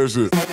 that shit.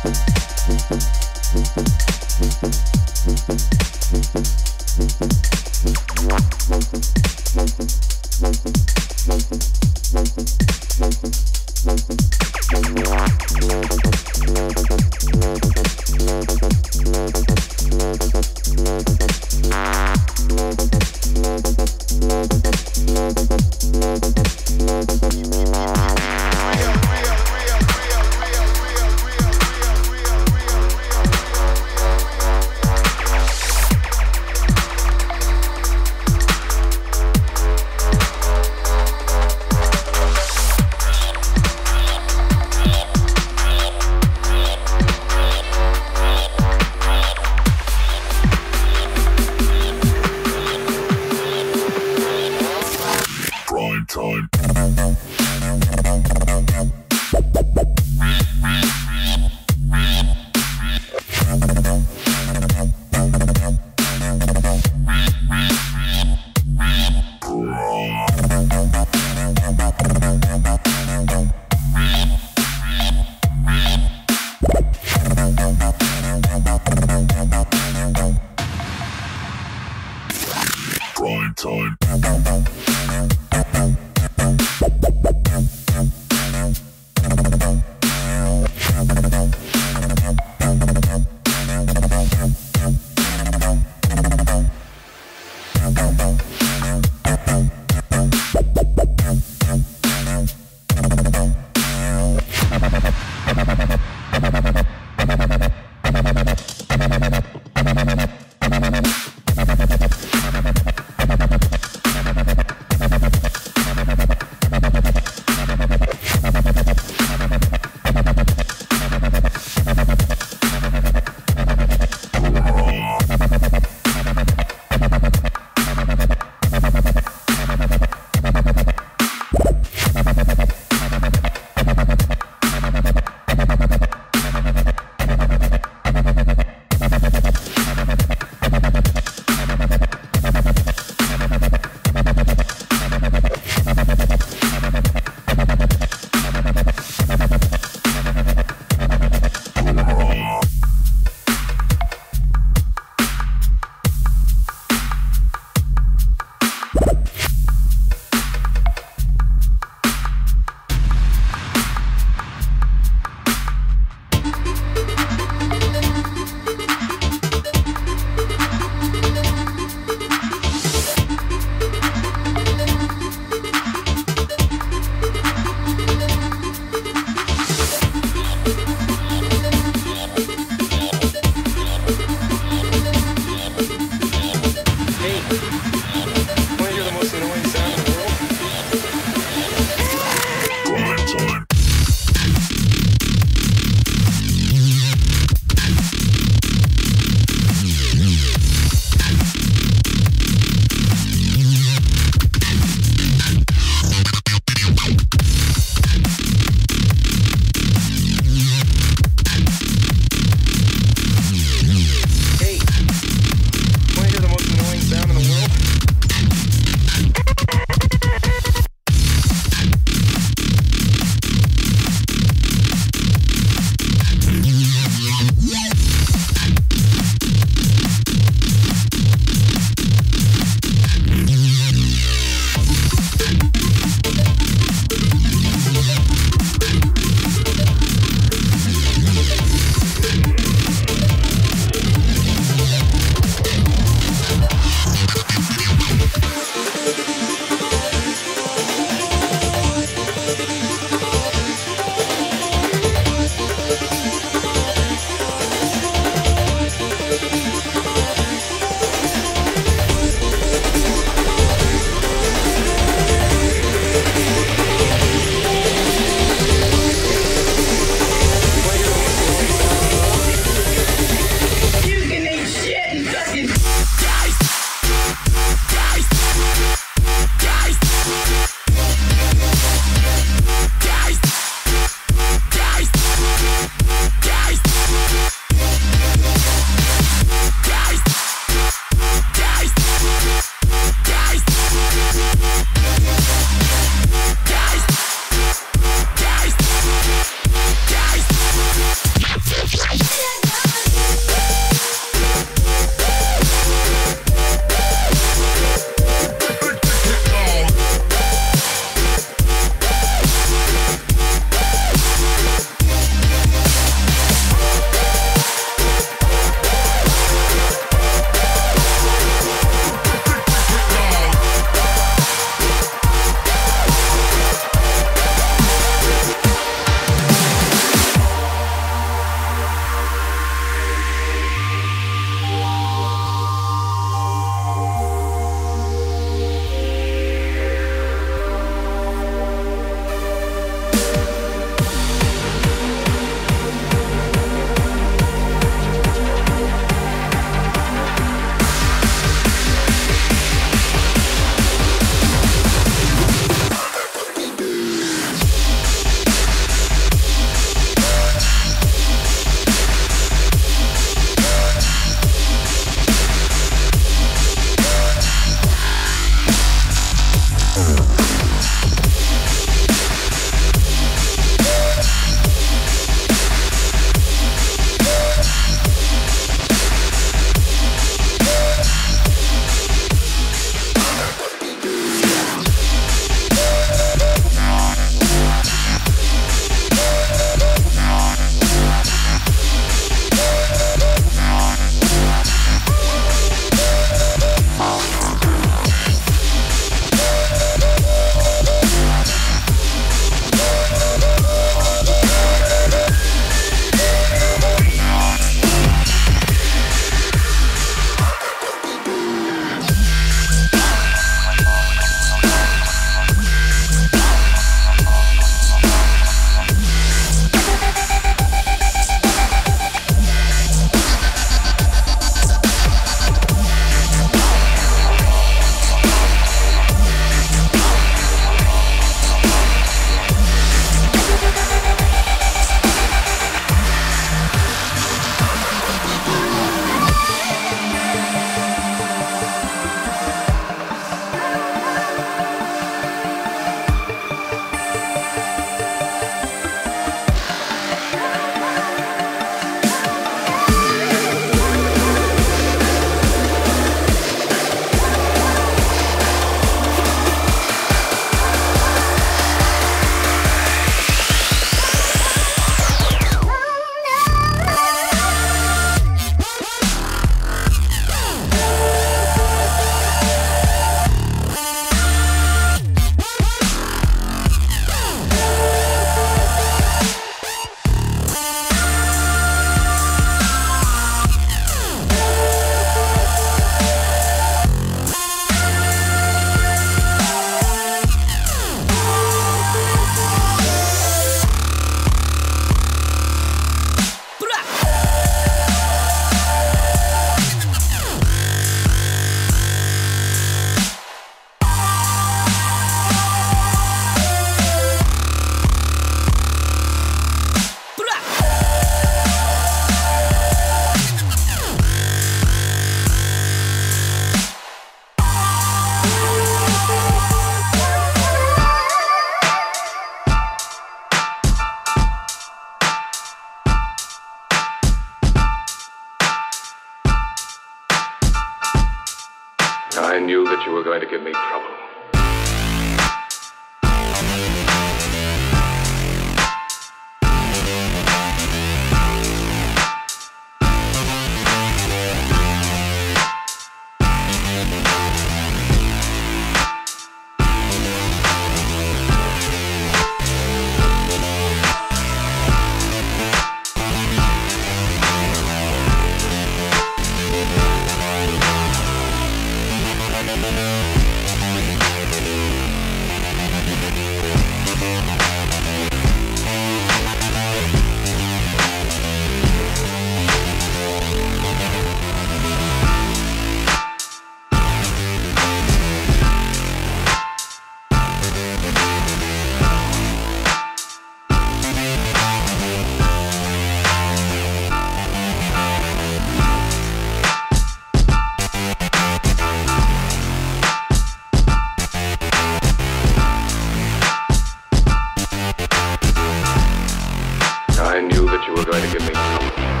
I knew that you were going to give me trouble.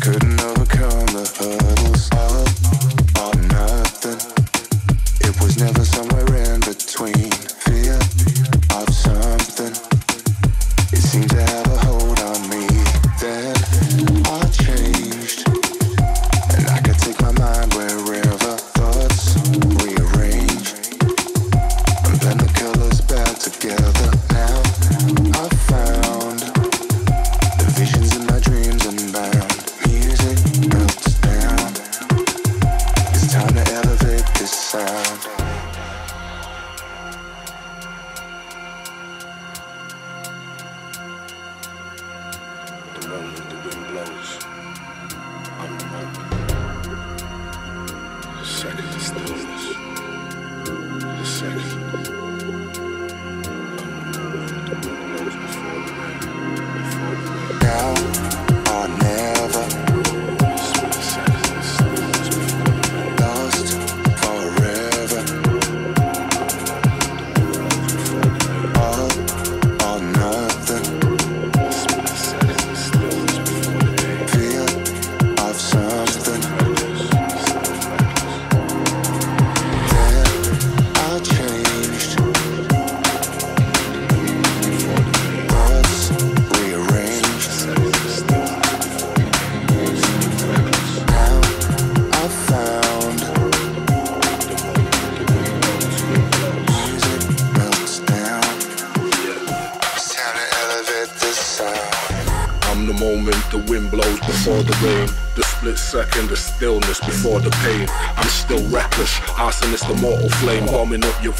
couldn't know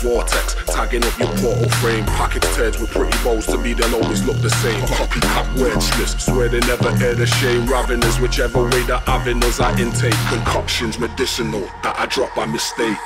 vortex, tagging up your portal frame. Package turds with pretty bows to me, they'll always look the same. Copycat wordsmiths, swear they never hear the shame. Ravenous, whichever way the avenues I intake. Concoctions medicinal that I drop by mistake.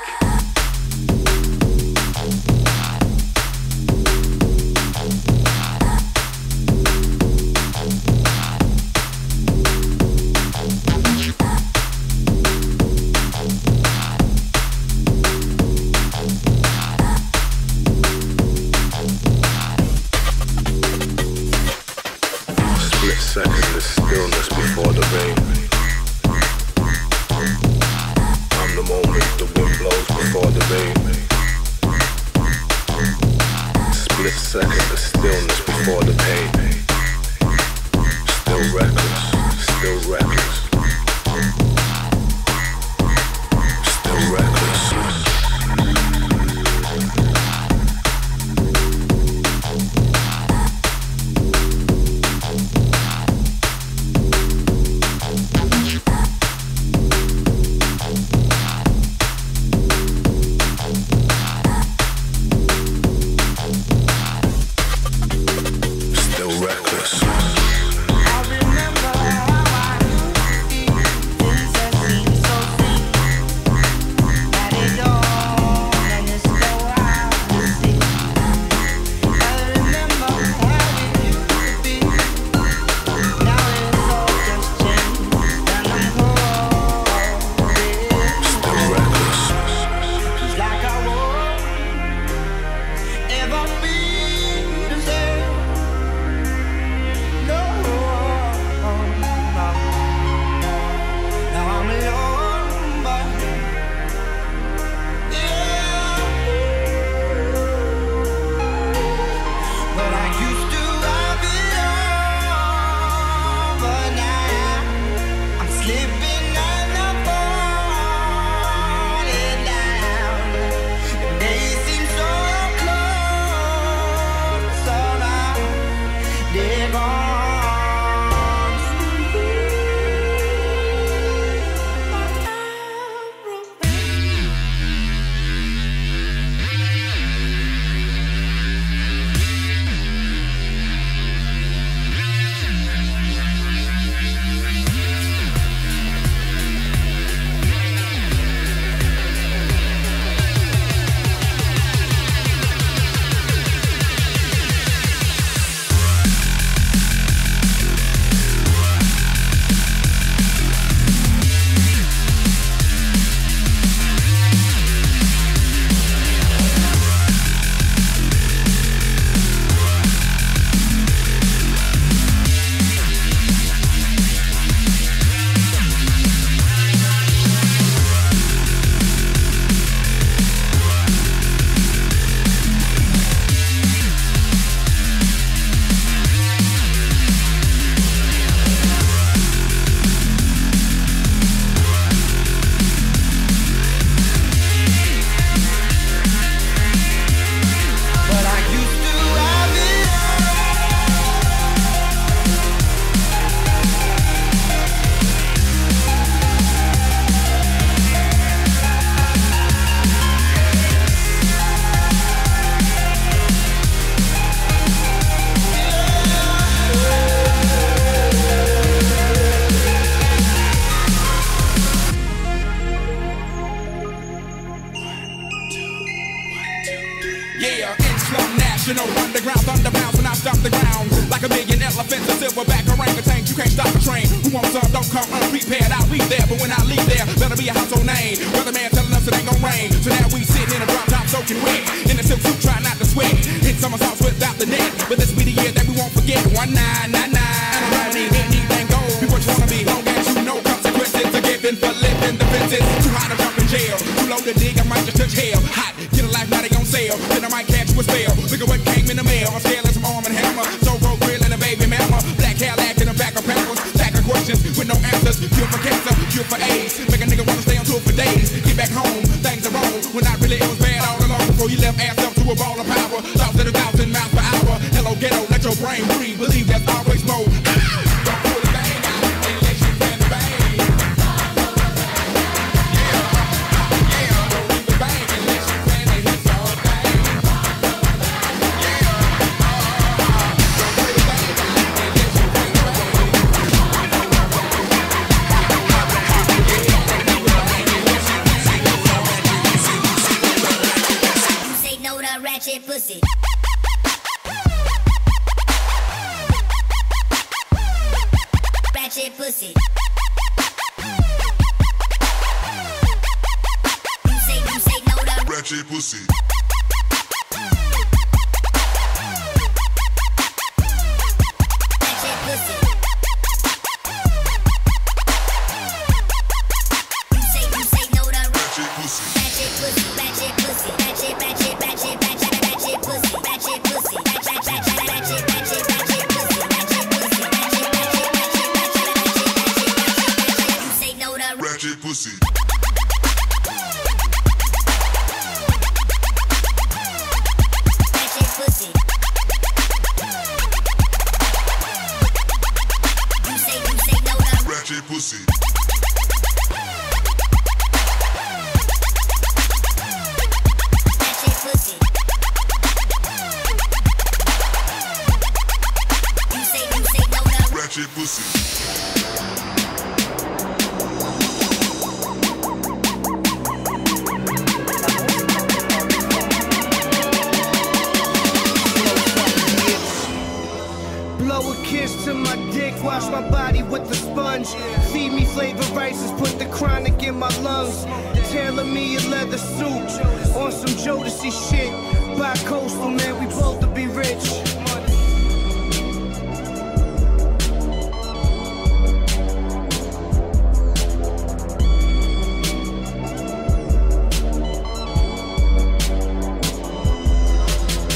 Blow a kiss to my dick, wash my body with the sponge. Feed me flavor rices, put the chronic in my lungs. Tailor me a leather suit on some Jodeci shit. By coastal, man, we both to be rich.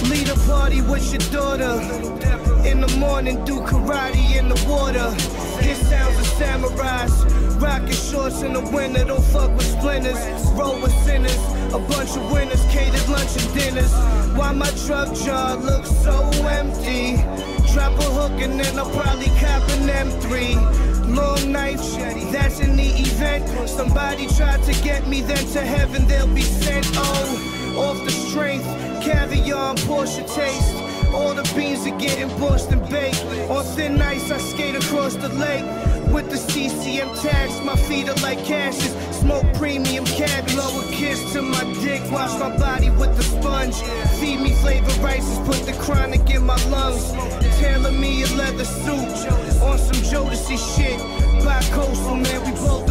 Lead a party with your daughter. Morning, do karate in the water. Hit sounds of samurais. Rockin' shorts in the winter, don't fuck with splinters. Roll with sinners, a bunch of winners, catered lunch and dinners. Why my truck jar looks so empty? Drop a hook and then I'll probably cop an M3. Long night, that's in the event. Somebody tried to get me, then to heaven they'll be sent. Oh, off the strength, caviar and Porsche taste. All the beans are getting bushed and baked. On thin ice, I skate across the lake. With the CCM tags, my feet are like cashes. Smoke premium cabbage. Blow a kiss to my dick, wash my body with the sponge. Feed me flavor rices, put the chronic in my lungs. Tailor me a leather suit on some Jodeci shit. By coastal, man, we both